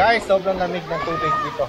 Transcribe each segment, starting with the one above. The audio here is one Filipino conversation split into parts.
Guys, sobrang lamig ng tubig dito.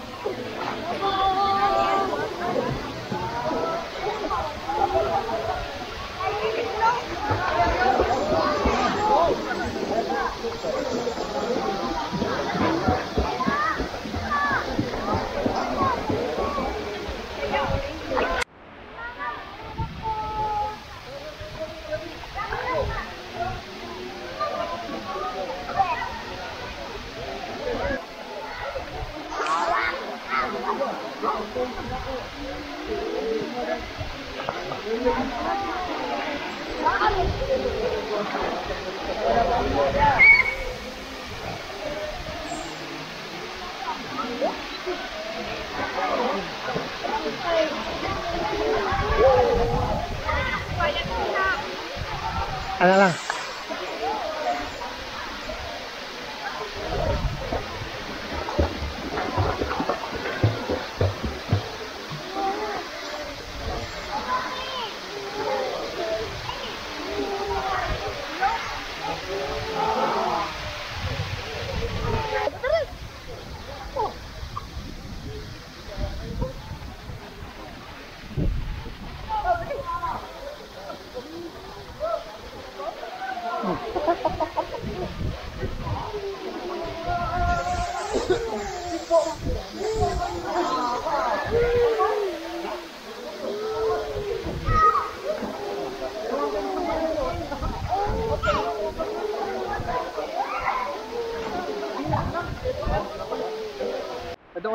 Ada lah.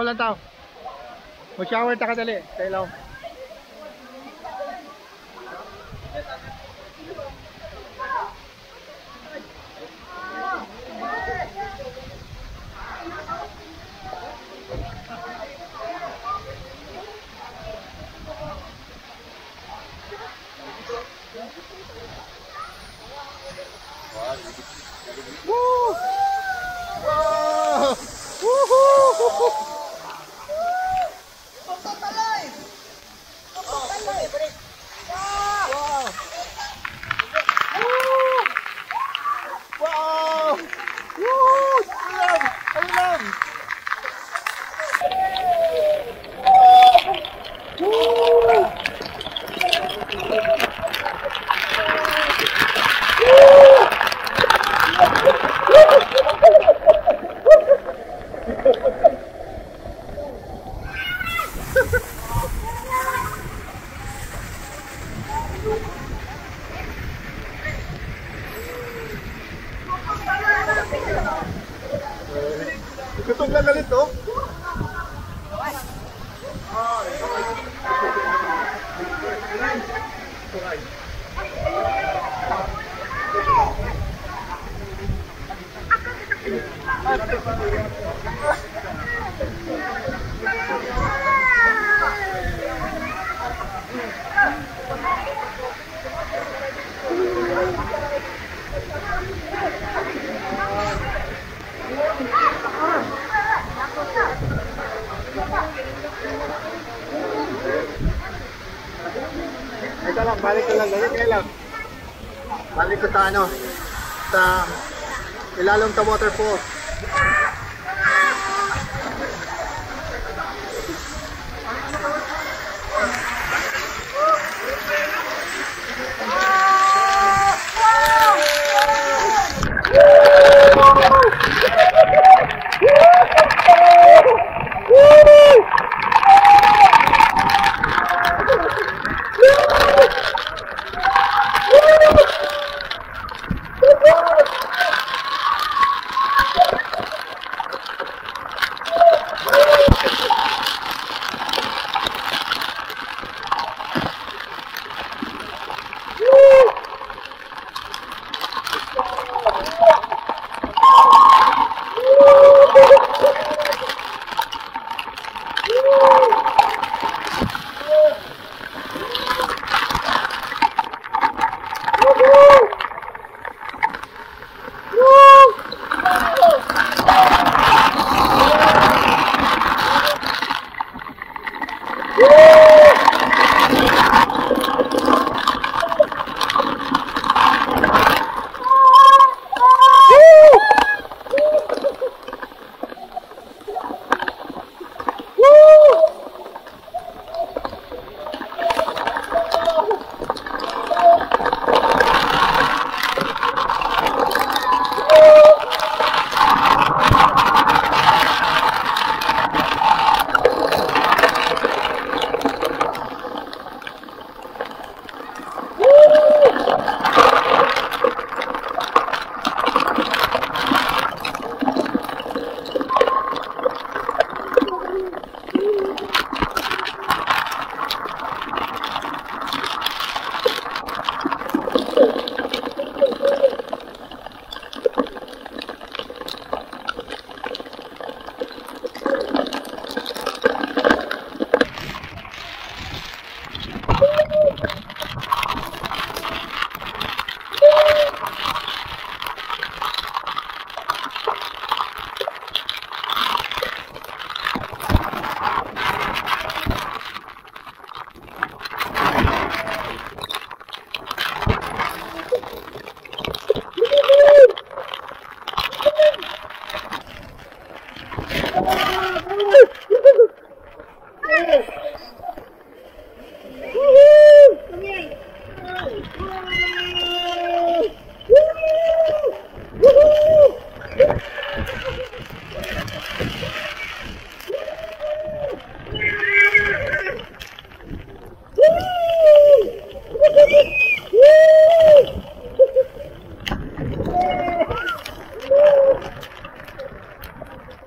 Lang tao. Mag-shower ta ka dali. Ketunggal galit. Oh, Ito lang, balik ko lang. Ganyan kayo lang. Balik ko sa ano, sa ilalong sa waterfall. Yeah!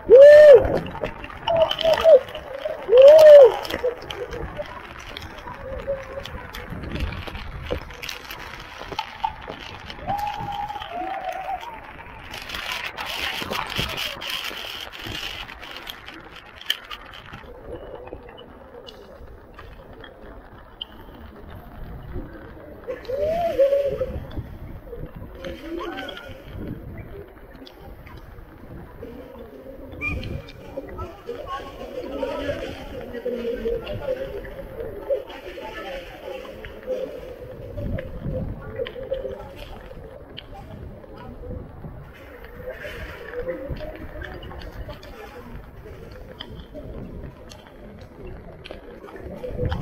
Woo! Thank you.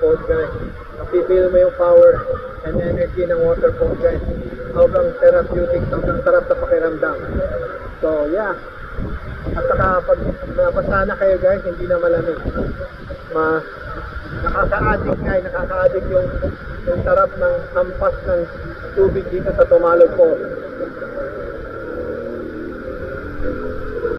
Falls, guys. Napipil mo yung power and energy ng waterfall, guys. Sobrang therapeutic, sobrang sarap sa pakiramdam. So, yeah. At saka pag nabasa na kayo, guys, hindi na malamig. Ma nakaka-addict guys, nakaka-addict yung yung sarap ng ampas ng tubig dito sa Tumalog Falls.